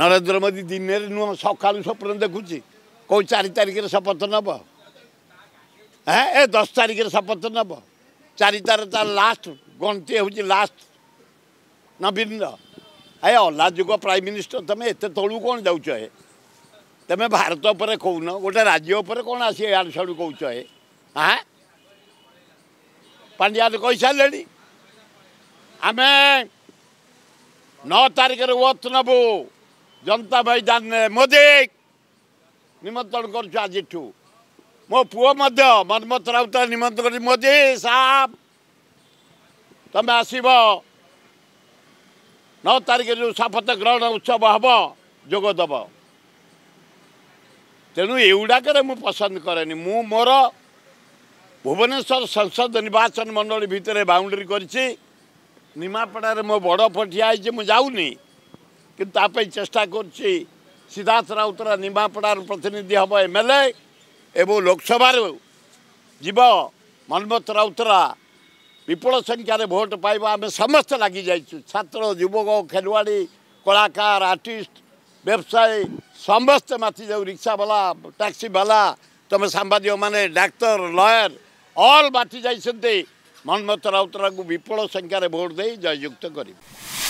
নরেন্দ্র মোদি দিনের নুহ সকাল স্বপ্ন দেখুছি କେଉଁ চারি তারিখের শপথ ନେବ হ্যাঁ এ দশ তারিখের শপথ নেব চারি তারিখ তার লাস্ট গণতি হচ্ছে লাস্ট নবীন এ অলা যুগ প্রাইম মিনিষ্টর তুমি এত তলু কোণ যাচ্ছ এ তুমি ভারত উপরে কৌ ন গোটে রাজ্য উপরে কোণ আসি ইয়াড়ু সাড়ু কৌ এ হ্যাঁ পাণ্ডিয়া তো কইসারে আমি ন তারিখের ওত নবু ଜନତା ଭାଇଜାନ ମୋଦି ନିମନ୍ତ୍ରଣ କରୁଛୁ ଆଜିଠୁ ମୋ ପୁଅ ମଧ୍ୟ ମନମଥ ରାଉତ ନିମନ୍ତ୍ରଣ କରୁଛି ମୋଦି ସାପ୍ ତମେ ଆସିବ ନଅ ତାରିଖ ଯେଉଁ ଶପଥ ଗ୍ରହଣ ଉତ୍ସବ ହେବ ଯୋଗ ଦେବ ତେଣୁ ଏଗୁଡ଼ାକରେ ମୁଁ ପସନ୍ଦ କରେନି ମୁଁ ମୋର ଭୁବନେଶ୍ୱର ସଂସଦ ନିର୍ବାଚନ ମଣ୍ଡଳୀ ଭିତରେ ବାଉଣ୍ଡରୀ କରିଛି ନିମାପଡ଼ାରେ ମୋ ବଡ଼ ପଠିଆ ହେଇଛି ମୁଁ ଯାଉନି কিন্তু তা চেষ্টা করছি সিদ্ধার্থ রাউতরা নিমাপড়ার প্রতিনিধি হব এমএলএ এবং লোকসভার যাব মনমত রাউতরা বিপুল সংখ্যায় ভোট পাইব আমি সমস্ত লাগি যাইছু ছাত্র যুবক খেলোয়াড়ি কলাকার আর্টিস্ট ব্যবসায়ী সমস্তে মাতি যাও রিক্সাওয়ালা ট্যাক্সিওয়ালা তুমি সাংবাদিক মানে ডাক্তার লয়ার অল মাতি যাই মনমত রাউতরা বিপুল সংখ্যায় ভোট দিয়ে জয়যুক্ত করি